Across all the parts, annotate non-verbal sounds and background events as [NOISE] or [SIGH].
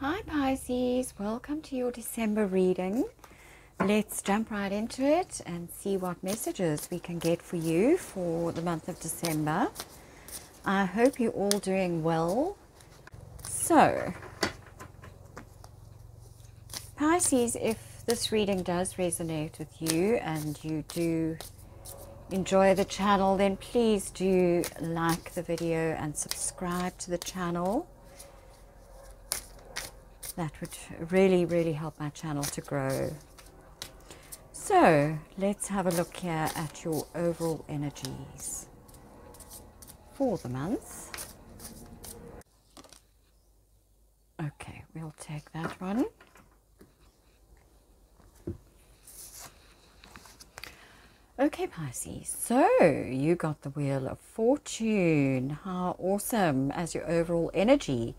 Hi Pisces, welcome to your December reading. Let's jump right into it and see what messages we can get for you for the month of December. I hope you're all doing well. So, Pisces, if this reading does resonate with you and you do enjoy the channel, then please do like the video and subscribe to the channel. That would really, really help my channel to grow. So let's have a look here at your overall energies for the month. Okay, we'll take that one. Okay, Pisces, so you got the Wheel of Fortune. How awesome as your overall energy.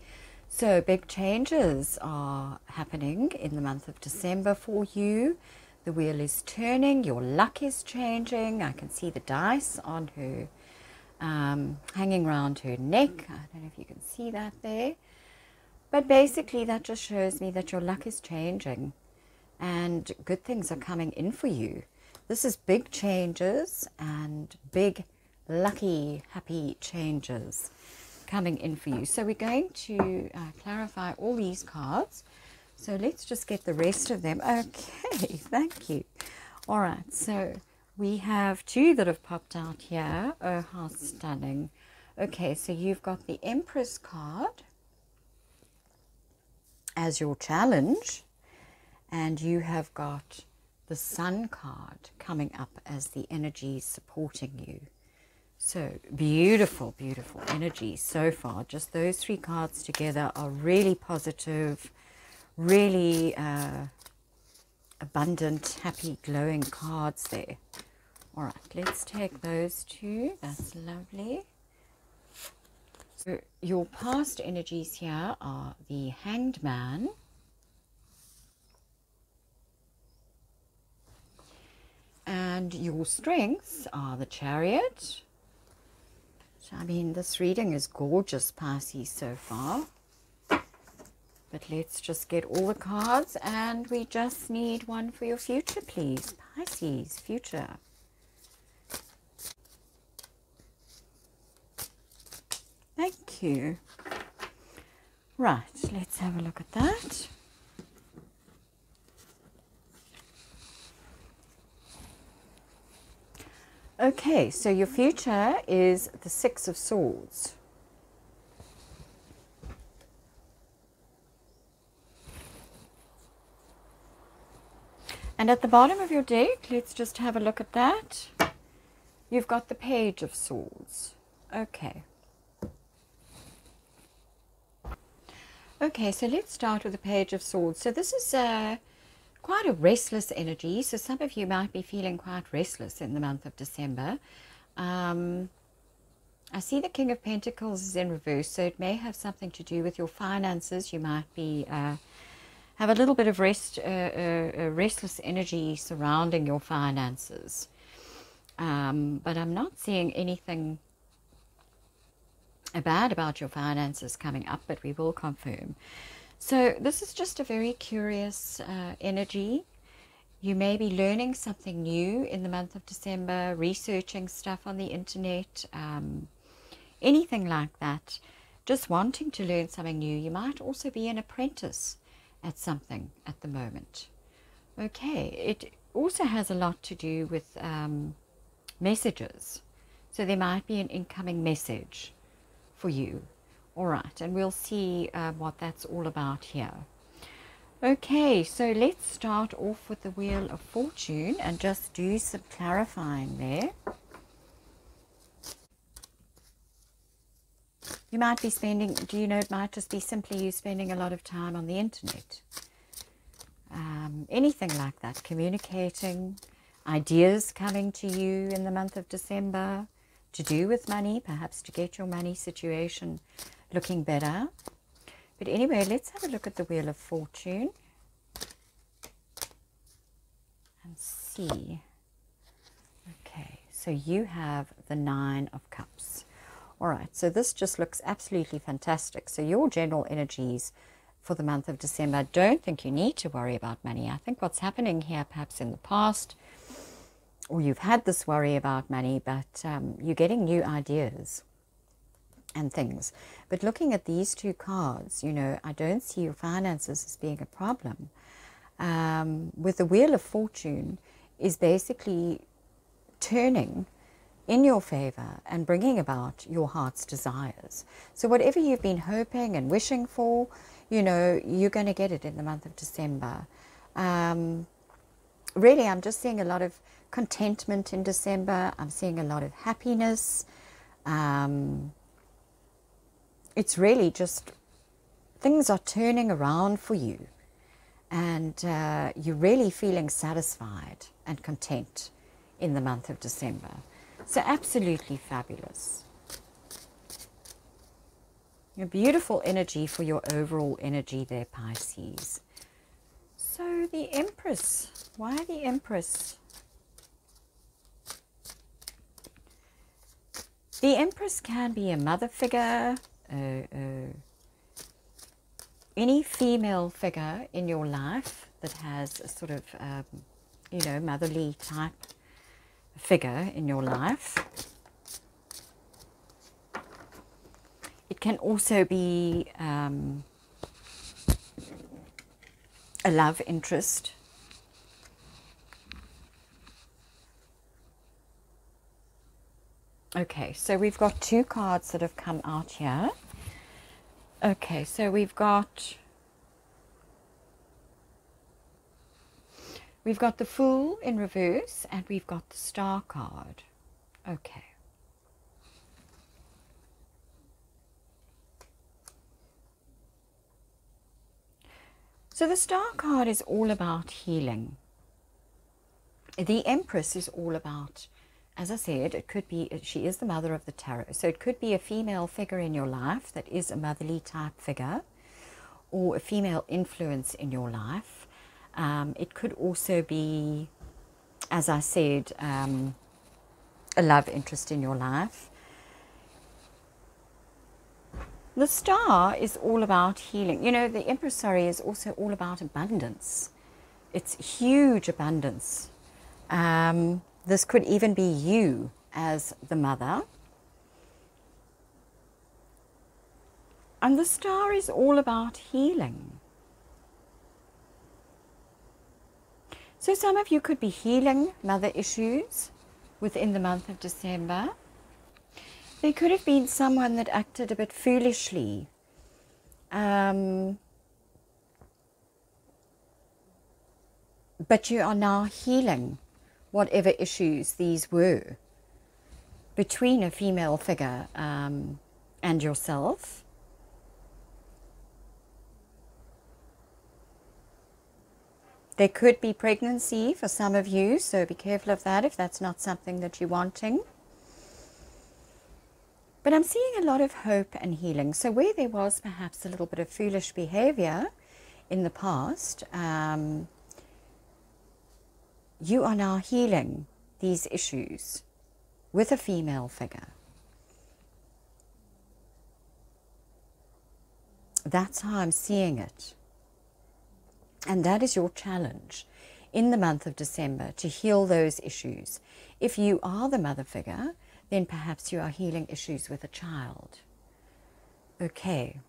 So, big changes are happening in the month of December for you. The wheel is turning, your luck is changing. I can see the dice on her, um, hanging around her neck. I don't know if you can see that there. But basically, that just shows me that your luck is changing and good things are coming in for you. This is big changes and big, lucky, happy changes coming in for you. So we're going to uh, clarify all these cards. So let's just get the rest of them. Okay, [LAUGHS] thank you. All right, so we have two that have popped out here. Oh, how stunning. Okay, so you've got the Empress card as your challenge, and you have got the Sun card coming up as the energy supporting you. So beautiful, beautiful energy so far. Just those three cards together are really positive, really uh, abundant, happy, glowing cards there. All right, let's take those two. That's lovely. So your past energies here are the Hanged Man, And your strengths are the chariot. I mean, this reading is gorgeous, Pisces, so far. But let's just get all the cards and we just need one for your future, please. Pisces, future. Thank you. Right, let's have a look at that. Okay, so your future is the Six of Swords. And at the bottom of your deck, let's just have a look at that. You've got the Page of Swords. Okay. Okay, so let's start with the Page of Swords. So this is a uh, quite a restless energy. So some of you might be feeling quite restless in the month of December. Um, I see the King of Pentacles is in reverse, so it may have something to do with your finances. You might be uh, have a little bit of rest, uh, uh, uh restless energy surrounding your finances. Um, but I'm not seeing anything bad about your finances coming up, but we will confirm. So this is just a very curious uh, energy. You may be learning something new in the month of December, researching stuff on the internet, um, anything like that. Just wanting to learn something new. You might also be an apprentice at something at the moment. Okay, it also has a lot to do with um, messages. So there might be an incoming message for you all right, and we'll see uh, what that's all about here. Okay, so let's start off with the Wheel of Fortune and just do some clarifying there. You might be spending, do you know, it might just be simply you spending a lot of time on the internet. Um, anything like that, communicating, ideas coming to you in the month of December to do with money, perhaps to get your money situation looking better. But anyway, let's have a look at the Wheel of Fortune and see. Okay, so you have the Nine of Cups. All right, so this just looks absolutely fantastic. So your general energies for the month of December. Don't think you need to worry about money. I think what's happening here, perhaps in the past, or you've had this worry about money, but um, you're getting new ideas and things. But looking at these two cards, you know, I don't see your finances as being a problem. Um, with the Wheel of Fortune is basically turning in your favor and bringing about your heart's desires. So whatever you've been hoping and wishing for, you know, you're going to get it in the month of December. Um, really, I'm just seeing a lot of contentment in December. I'm seeing a lot of happiness. Um, it's really just things are turning around for you and uh, you're really feeling satisfied and content in the month of December. So, absolutely fabulous. A beautiful energy for your overall energy there, Pisces. So, the Empress. Why the Empress? The Empress can be a mother figure, any female figure in your life that has a sort of, um, you know, motherly type figure in your life. It can also be um, a love interest. Okay, so we've got two cards that have come out here. Okay, so we've got we've got the Fool in reverse and we've got the Star card. Okay. So the Star card is all about healing. The Empress is all about, as I said, it could be, she is the mother of the tarot. So it could be a female figure in your life that is a motherly type figure or a female influence in your life. Um, it could also be, as I said, um, a love interest in your life. The star is all about healing. You know, the Empress, sorry, is also all about abundance. It's huge abundance. Um, this could even be you as the mother. And the star is all about healing. So some of you could be healing mother issues within the month of December. There could have been someone that acted a bit foolishly. Um, but you are now healing whatever issues these were between a female figure um, and yourself. There could be pregnancy for some of you, so be careful of that if that's not something that you're wanting. But I'm seeing a lot of hope and healing. So, where there was perhaps a little bit of foolish behavior in the past, um, you are now healing these issues with a female figure. That's how I'm seeing it. And that is your challenge in the month of December to heal those issues. If you are the mother figure, then perhaps you are healing issues with a child. Okay.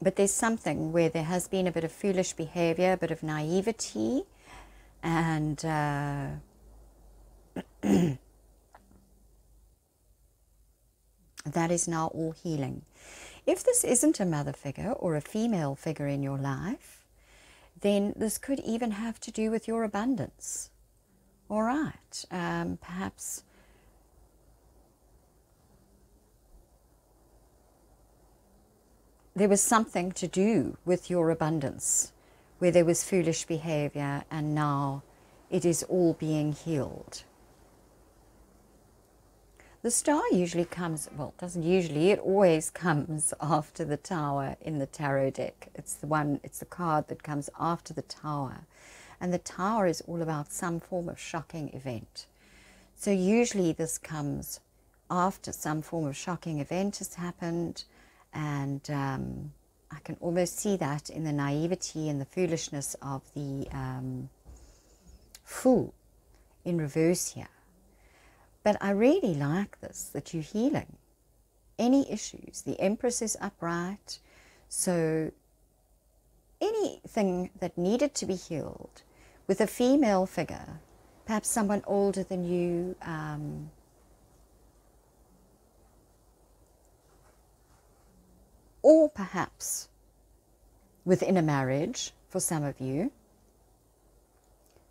But there's something where there has been a bit of foolish behavior, a bit of naivety, and uh, [CLEARS THROAT] that is now all healing. If this isn't a mother figure or a female figure in your life, then this could even have to do with your abundance. All right, um, perhaps there was something to do with your abundance where there was foolish behavior and now it is all being healed. The star usually comes, well, doesn't usually, it always [LAUGHS] comes after the tower in the tarot deck. It's the one, it's the card that comes after the tower. And the tower is all about some form of shocking event. So usually this comes after some form of shocking event has happened and um, I can almost see that in the naivety and the foolishness of the um, fool in reverse here. But I really like this that you're healing any issues. The Empress is upright, so anything that needed to be healed with a female figure, perhaps someone older than you. Um, or perhaps within a marriage for some of you,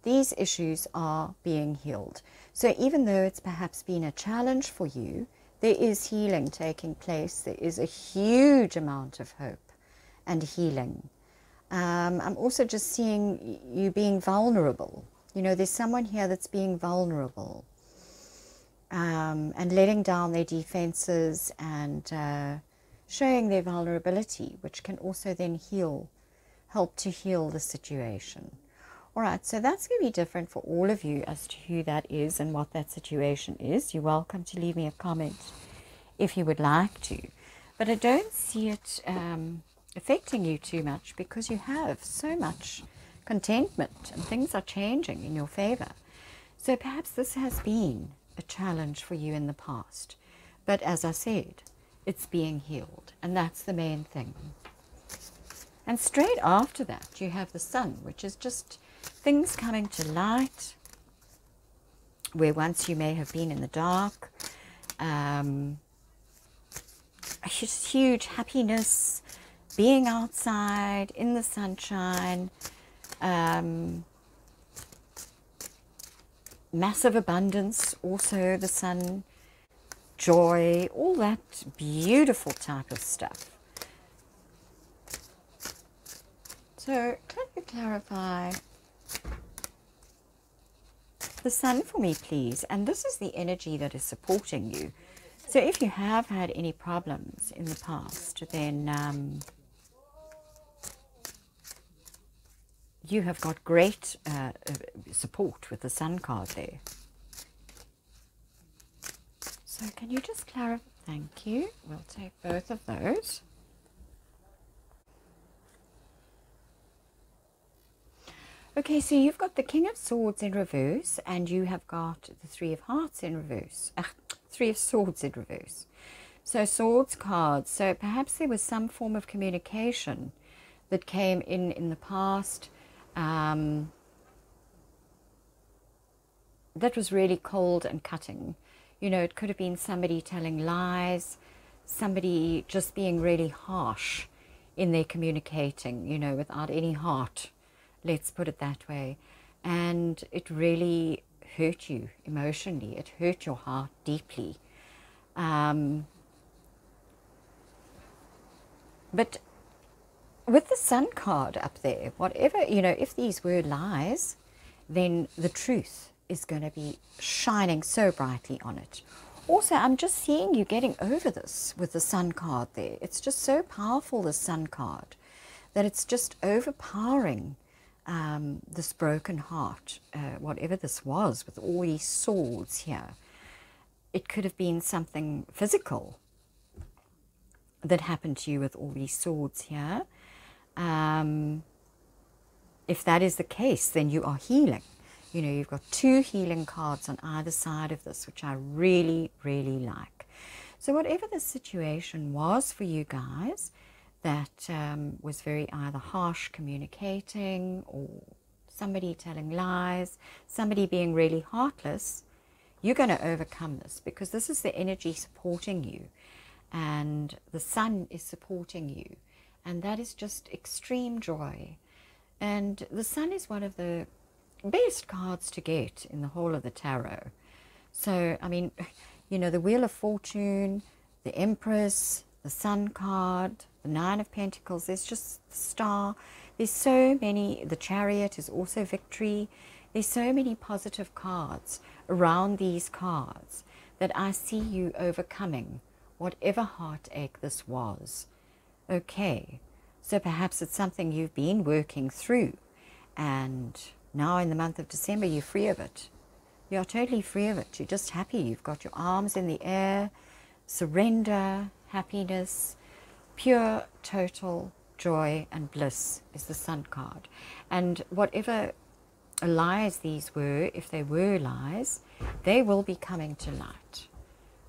these issues are being healed. So even though it's perhaps been a challenge for you, there is healing taking place. There is a huge amount of hope and healing. Um, I'm also just seeing you being vulnerable. You know, there's someone here that's being vulnerable um, and letting down their defenses and uh, showing their vulnerability, which can also then heal, help to heal the situation. All right, so that's going to be different for all of you as to who that is and what that situation is. You're welcome to leave me a comment if you would like to. But I don't see it um, affecting you too much because you have so much contentment and things are changing in your favor. So perhaps this has been a challenge for you in the past. But as I said, it's being healed, and that's the main thing. And straight after that, you have the sun, which is just things coming to light where once you may have been in the dark. Um, a huge happiness, being outside in the sunshine, um, massive abundance, also the sun, joy, all that beautiful type of stuff. So, can you clarify the sun for me, please. And this is the energy that is supporting you. So if you have had any problems in the past, then um, you have got great uh, uh support with the sun card there. So can you just clarify? Thank you. We'll take both of those. Okay, so you've got the King of Swords in reverse, and you have got the Three of Hearts in reverse. Uh, three of Swords in reverse. So Swords cards. So perhaps there was some form of communication that came in in the past um, that was really cold and cutting. You know, it could have been somebody telling lies, somebody just being really harsh in their communicating, you know, without any heart let's put it that way. And it really hurt you emotionally, it hurt your heart deeply. Um, but with the sun card up there, whatever, you know, if these were lies, then the truth is going to be shining so brightly on it. Also, I'm just seeing you getting over this with the sun card there. It's just so powerful, the sun card, that it's just overpowering um, this broken heart, uh, whatever this was, with all these swords here. It could have been something physical that happened to you with all these swords here. Um, if that is the case, then you are healing. You know, you've got two healing cards on either side of this, which I really, really like. So, whatever the situation was for you guys, that um, was very either harsh communicating or somebody telling lies, somebody being really heartless, you're going to overcome this because this is the energy supporting you and the sun is supporting you. And that is just extreme joy. And the sun is one of the best cards to get in the whole of the tarot. So, I mean, [SIGHS] you know, the Wheel of Fortune, the Empress, the Sun card, the Nine of Pentacles, there's just the Star. There's so many, the Chariot is also victory. There's so many positive cards around these cards that I see you overcoming whatever heartache this was. Okay, so perhaps it's something you've been working through and now in the month of December you're free of it. You're totally free of it. You're just happy. You've got your arms in the air, surrender, happiness, pure, total joy, and bliss is the Sun card. And whatever lies these were, if they were lies, they will be coming to light.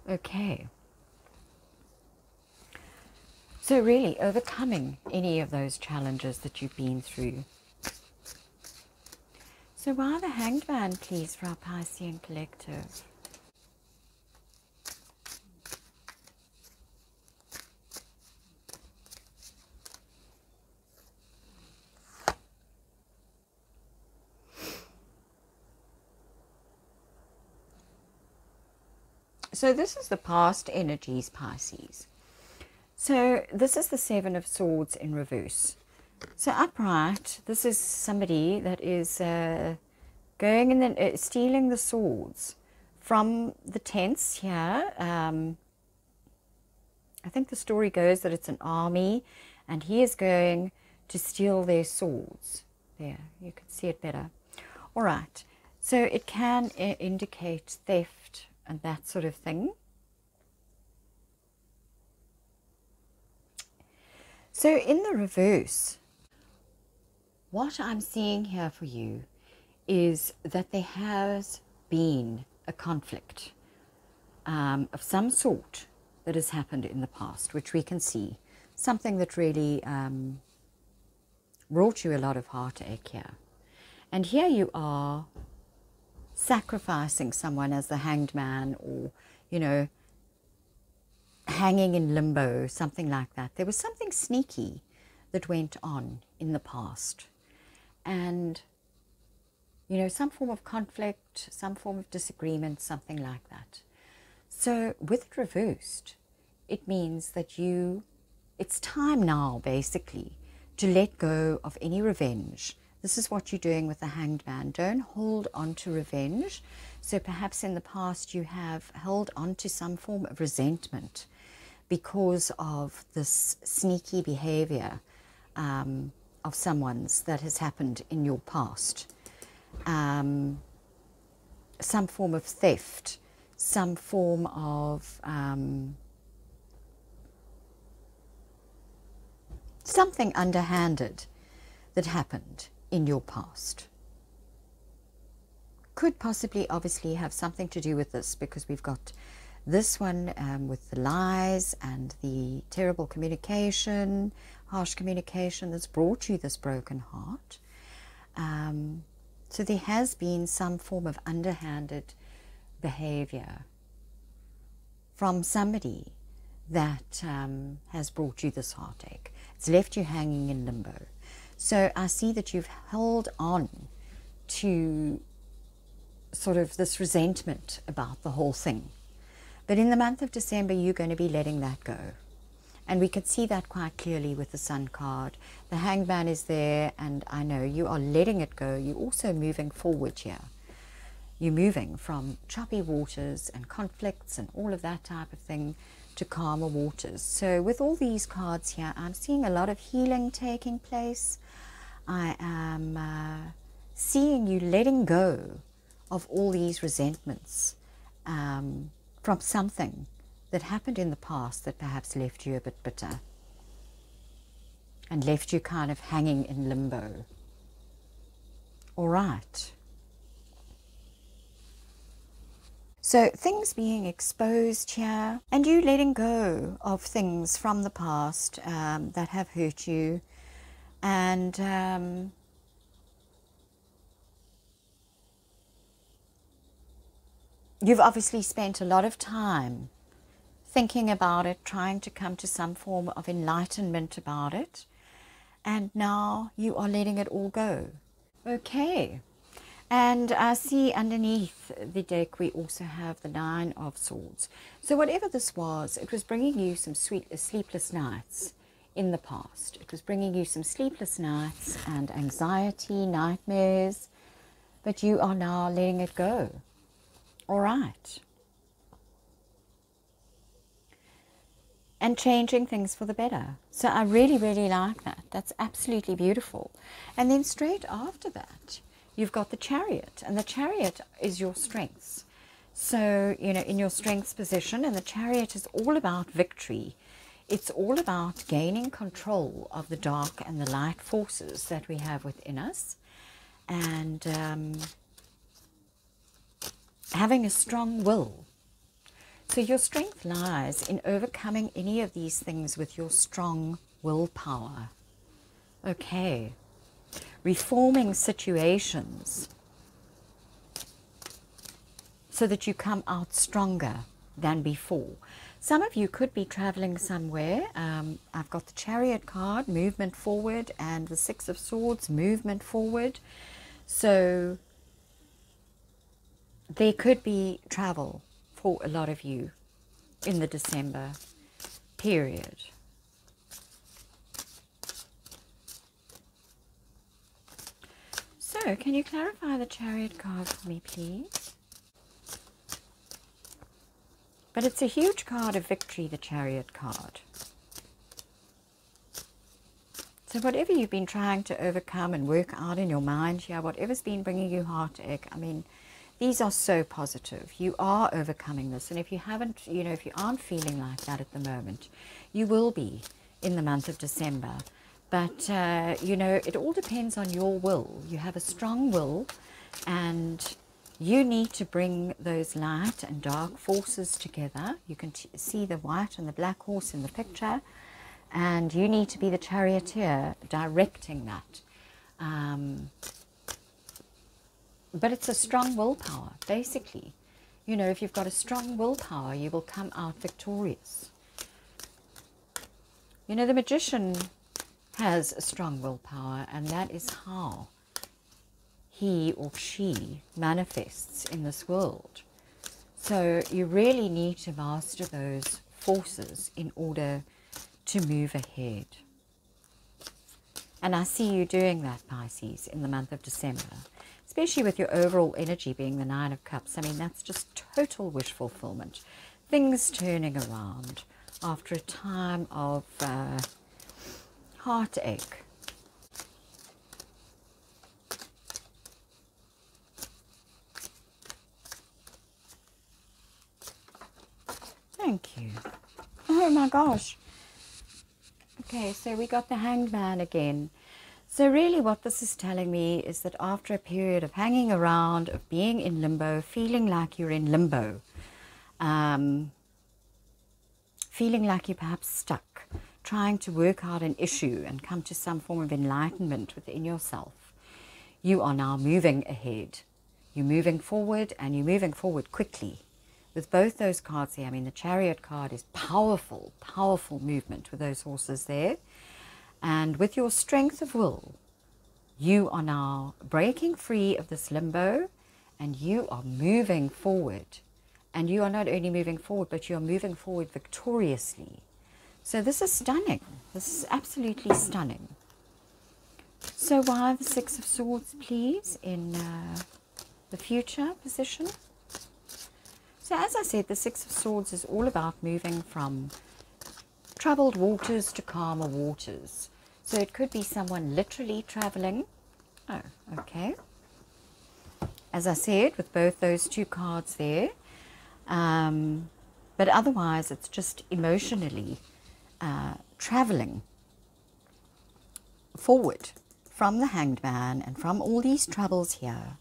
Okay. So, really, overcoming any of those challenges that you've been through. So, why the hanged man, please, for our Piscean collective? So this is the past energies, Pisces. So this is the Seven of Swords in reverse. So upright, this is somebody that is uh, going and uh, stealing the swords from the tents here. Um, I think the story goes that it's an army and he is going to steal their swords. There, you can see it better. All right, so it can uh, indicate theft and that sort of thing. So, in the reverse, what I'm seeing here for you is that there has been a conflict um, of some sort that has happened in the past, which we can see. Something that really um, brought you a lot of heartache here. And here you are sacrificing someone as the hanged man or, you know, hanging in limbo, something like that. There was something sneaky that went on in the past. And, you know, some form of conflict, some form of disagreement, something like that. So, with it reversed, it means that you, it's time now, basically, to let go of any revenge this is what you're doing with the hanged man. Don't hold on to revenge. So perhaps in the past you have held on to some form of resentment because of this sneaky behavior um, of someone's that has happened in your past. Um, some form of theft, some form of um, something underhanded that happened in your past. Could possibly, obviously, have something to do with this because we've got this one um, with the lies and the terrible communication, harsh communication that's brought you this broken heart. Um, so there has been some form of underhanded behavior from somebody that um, has brought you this heartache. It's left you hanging in limbo. So I see that you've held on to sort of this resentment about the whole thing. But in the month of December, you're going to be letting that go. And we could see that quite clearly with the Sun card. The hangman is there, and I know you are letting it go. You're also moving forward here. You're moving from choppy waters and conflicts and all of that type of thing to calmer waters. So, with all these cards here, I'm seeing a lot of healing taking place. I am uh, seeing you letting go of all these resentments um, from something that happened in the past that perhaps left you a bit bitter and left you kind of hanging in limbo. All right. So, things being exposed here, and you letting go of things from the past um, that have hurt you, and um, you've obviously spent a lot of time thinking about it, trying to come to some form of enlightenment about it, and now you are letting it all go. Okay. And I see underneath the deck we also have the Nine of Swords. So whatever this was, it was bringing you some sweet, uh, sleepless nights in the past. It was bringing you some sleepless nights and anxiety, nightmares, but you are now letting it go. All right. And changing things for the better. So I really, really like that. That's absolutely beautiful. And then straight after that, you've got the chariot, and the chariot is your strengths. So, you know, in your strengths position, and the chariot is all about victory it's all about gaining control of the dark and the light forces that we have within us and um, having a strong will. So, your strength lies in overcoming any of these things with your strong willpower. Okay. Reforming situations so that you come out stronger than before. Some of you could be traveling somewhere. Um, I've got the Chariot card, movement forward, and the Six of Swords, movement forward. So there could be travel for a lot of you in the December period. So, can you clarify the Chariot card for me, please? But it's a huge card of victory, the Chariot card. So whatever you've been trying to overcome and work out in your mind here, whatever's been bringing you heartache, I mean, these are so positive. You are overcoming this. And if you haven't, you know, if you aren't feeling like that at the moment, you will be in the month of December. But, uh, you know, it all depends on your will. You have a strong will and you need to bring those light and dark forces together. You can see the white and the black horse in the picture, and you need to be the charioteer directing that. Um, but it's a strong willpower, basically. You know, if you've got a strong willpower, you will come out victorious. You know, the magician has a strong willpower, and that is how he or she manifests in this world. So you really need to master those forces in order to move ahead. And I see you doing that, Pisces, in the month of December, especially with your overall energy being the Nine of Cups. I mean, that's just total wish fulfillment. Things turning around after a time of uh, heartache Thank you. Oh my gosh. Okay, so we got the hanged man again. So really what this is telling me is that after a period of hanging around, of being in limbo, feeling like you're in limbo, um, feeling like you're perhaps stuck, trying to work out an issue and come to some form of enlightenment within yourself, you are now moving ahead. You're moving forward and you're moving forward quickly with both those cards here, I mean, the chariot card is powerful, powerful movement with those horses there. And with your strength of will, you are now breaking free of this limbo and you are moving forward. And you are not only moving forward, but you are moving forward victoriously. So this is stunning. This is absolutely stunning. So why the Six of Swords, please, in uh, the future position? So as I said, the Six of Swords is all about moving from troubled waters to calmer waters. So it could be someone literally traveling. Oh, okay. As I said, with both those two cards there. Um, but otherwise, it's just emotionally uh, traveling forward from the hanged man and from all these troubles here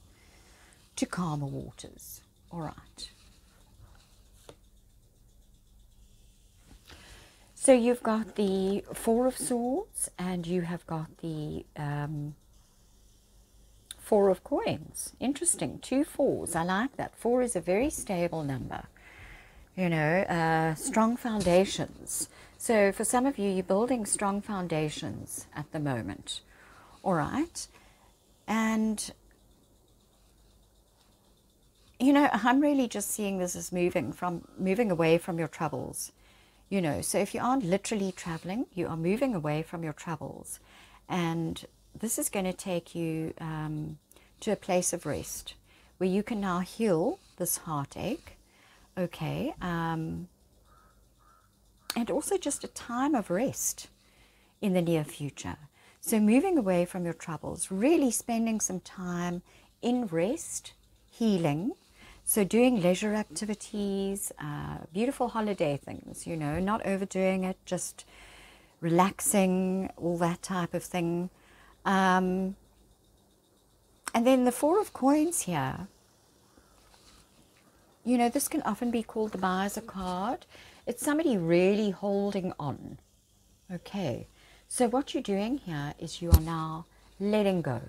to calmer waters. All right. So you've got the Four of Swords and you have got the um, Four of Coins. Interesting. Two fours. I like that. Four is a very stable number. You know, uh, strong foundations. So for some of you, you're building strong foundations at the moment. All right. And you know, I'm really just seeing this as moving from moving away from your troubles you know, so if you aren't literally traveling, you are moving away from your troubles. And this is going to take you um, to a place of rest where you can now heal this heartache. Okay. Um, and also just a time of rest in the near future. So, moving away from your troubles, really spending some time in rest, healing, So, doing leisure activities, uh, beautiful holiday things, you know, not overdoing it, just relaxing, all that type of thing. Um, and then the Four of Coins here, you know, this can often be called the miser card. It's somebody really holding on. Okay, so what you're doing here is you are now letting go.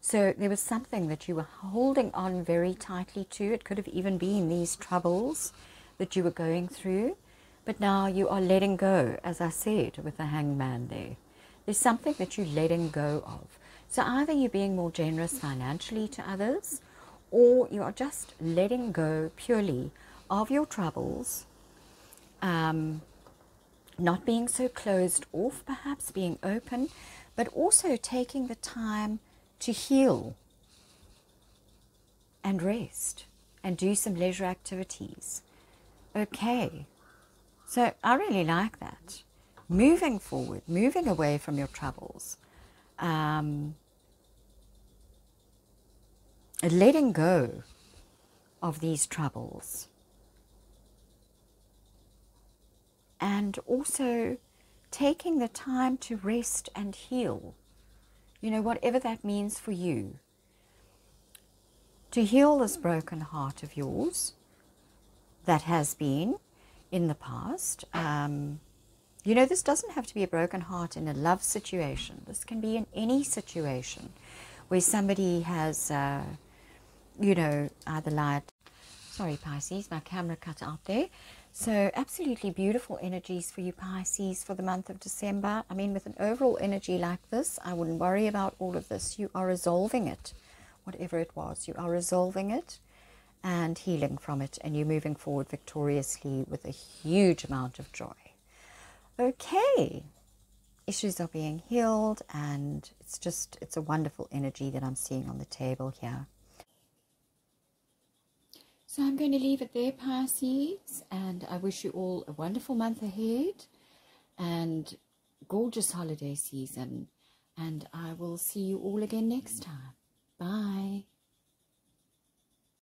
So there was something that you were holding on very tightly to. It could have even been these troubles that you were going through. But now you are letting go, as I said, with the hangman there. There's something that you're letting go of. So either you're being more generous financially to others, or you are just letting go purely of your troubles, um, not being so closed off, perhaps being open, but also taking the time to heal and rest and do some leisure activities. Okay, so I really like that. Moving forward, moving away from your troubles, um, letting go of these troubles, and also taking the time to rest and heal. You know, whatever that means for you. To heal this broken heart of yours that has been in the past. Um, you know, this doesn't have to be a broken heart in a love situation. This can be in any situation where somebody has, uh, you know, either lied. Sorry, Pisces, my camera cut out there. So, absolutely beautiful energies for you, Pisces, for the month of December. I mean, with an overall energy like this, I wouldn't worry about all of this. You are resolving it, whatever it was. You are resolving it and healing from it, and you're moving forward victoriously with a huge amount of joy. Okay, issues are being healed, and it's just it's a wonderful energy that I'm seeing on the table here. So I'm going to leave it there, Pisces, and I wish you all a wonderful month ahead and gorgeous holiday season. And I will see you all again next time. Bye.